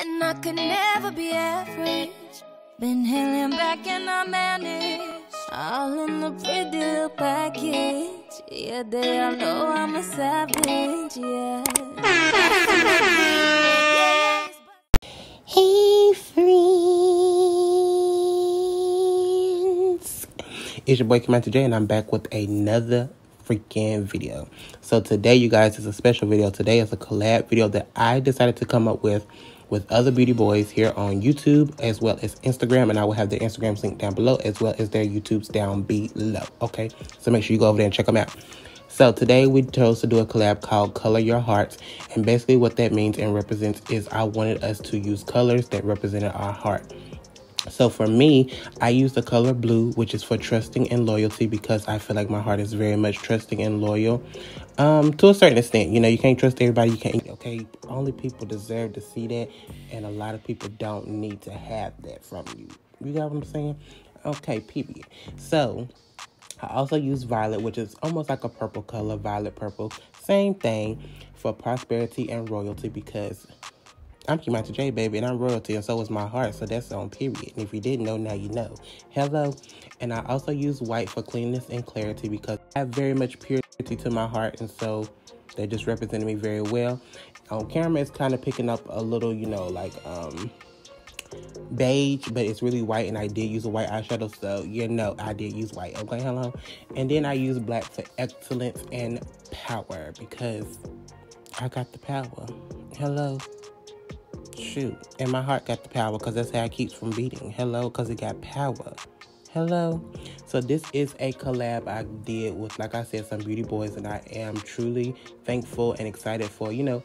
And I could never be average. Been hailing back and I managed. All in the pretty little package. Yeah, they all know I'm a savage. Yeah. Hey friends! It's your boy Kimantii Jae and I'm back with another freaking video. So today you guys is a special video. Today is a collab video that I decided to come up with with other beauty boys here on YouTube as well as Instagram and I will have their Instagrams linked down below as well as their YouTubes down below. Okay, so make sure you go over there and check them out. So today we chose to do a collab called Color Your Hearts. And basically what that means and represents is I wanted us to use colors that represented our heart. So for me, I use the color blue, which is for trusting and loyalty because I feel like my heart is very much trusting and loyal. Um, to a certain extent, you know, you can't trust everybody. You can't, okay? Only people deserve to see that, and a lot of people don't need to have that from you. You got what I'm saying? Okay, period. So, I also use violet, which is almost like a purple color, violet purple. Same thing for prosperity and royalty because I'm Kimantii Jae, baby, and I'm royalty, and so is my heart. So that's on period. And if you didn't know, now you know. Hello. And I also use white for cleanness and clarity because I have very much purity to my heart, and so they just represented me very well. On camera, it's kind of picking up a little, you know, like um beige, but it's really white, and I did use a white eyeshadow, so you know I did use white. Okay, hello. And then I use black for excellence and power because I got the power. Hello. Shoot. And my heart got the power because that's how it keeps from beating. Hello, because it got power. Hello. So this is a collab I did with, like I said, some beauty boys, and I am truly thankful and excited for, you know,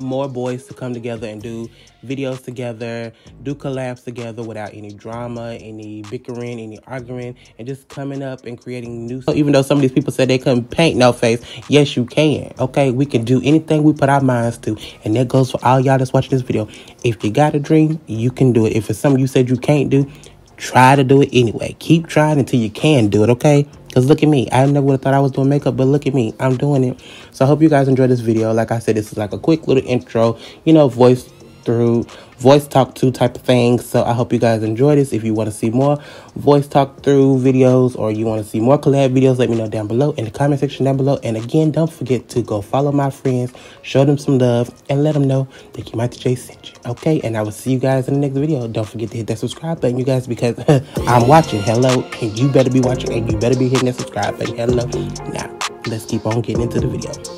more boys to come together and do videos together, do collabs together without any drama, any bickering, any arguing, and just coming up and creating new. So even though some of these people said they couldn't paint no face, yes, you can. Okay, we can do anything we put our minds to, and that goes for all y'all that's watching this video. If you got a dream, you can do it. If it's something you said you can't do, try to do it anyway. Keep trying until you can do it. Okay. Because look at me. I never would have thought I was doing makeup, but look at me. I'm doing it. So I hope you guys enjoyed this video. Like I said, this is like a quick little intro, you know, voice through voice talk to type of thing. So I hope you guys enjoy this. If you want to see more voice talk through videos or you want to see more collab videos, let me know down below in the comment section down below. And again, don't forget to go follow my friends, show them some love, and let them know that Kimantii Jae sent you. Okay, and I will see you guys in the next video. Don't forget to hit that subscribe button, you guys, because I'm watching. Hello, and you better be watching, and you better be hitting that subscribe button. Hello. Now, let's keep on getting into the video.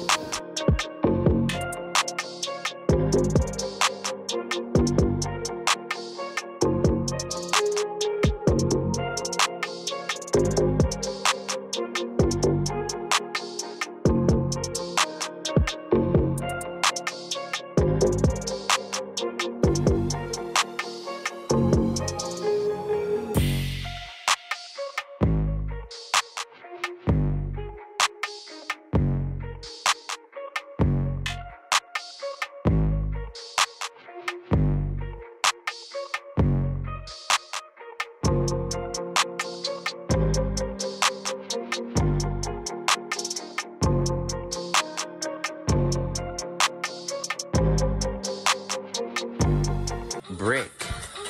Brick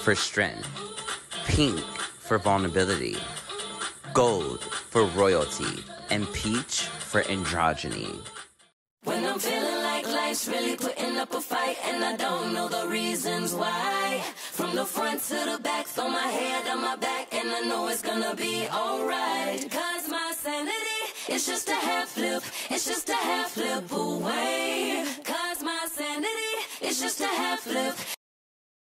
for strength, pink for vulnerability, gold for royalty, and peach for androgyny. When I'm feeling like life's really putting up a fight and I don't know the reasons why. From the front to the back, throw my head on my back and I know it's gonna be alright. Cause my sanity is just a half flip, it's just a half flip away. Cause my sanity is just a half flip.